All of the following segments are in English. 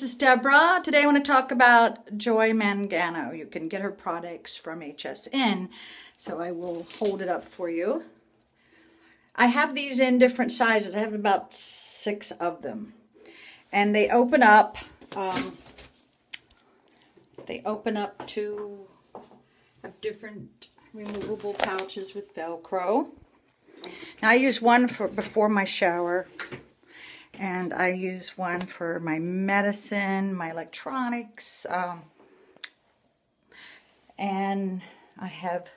this is Deborah. Today I want to talk about Joy Mangano. You can get her products from HSN, so I will hold it up for you. I have these in different sizes. I have about six of them. And they open up, um, they open up to have different removable pouches with Velcro. Now I use one for before my shower and I use one for my medicine, my electronics, um, and I have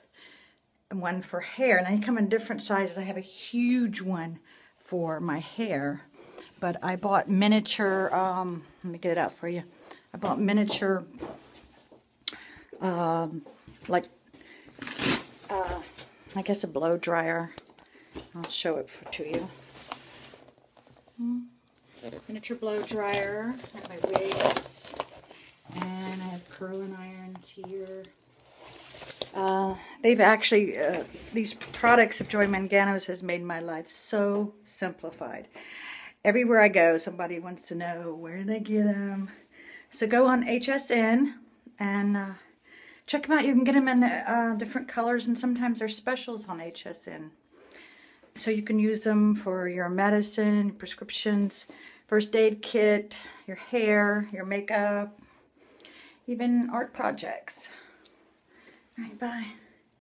one for hair, and they come in different sizes. I have a huge one for my hair, but I bought miniature, um, let me get it out for you. I bought miniature, um, like, uh, I guess a blow dryer. I'll show it for, to you. Hmm miniature blow dryer. I have my wigs. And I have curling irons here. Uh, they've actually, uh, these products of Joy Mangano's has made my life so simplified. Everywhere I go, somebody wants to know where I get them. So go on HSN and uh, check them out. You can get them in uh, different colors and sometimes there's specials on HSN. So you can use them for your medicine, prescriptions, first aid kit, your hair, your makeup, even art projects. All right, bye.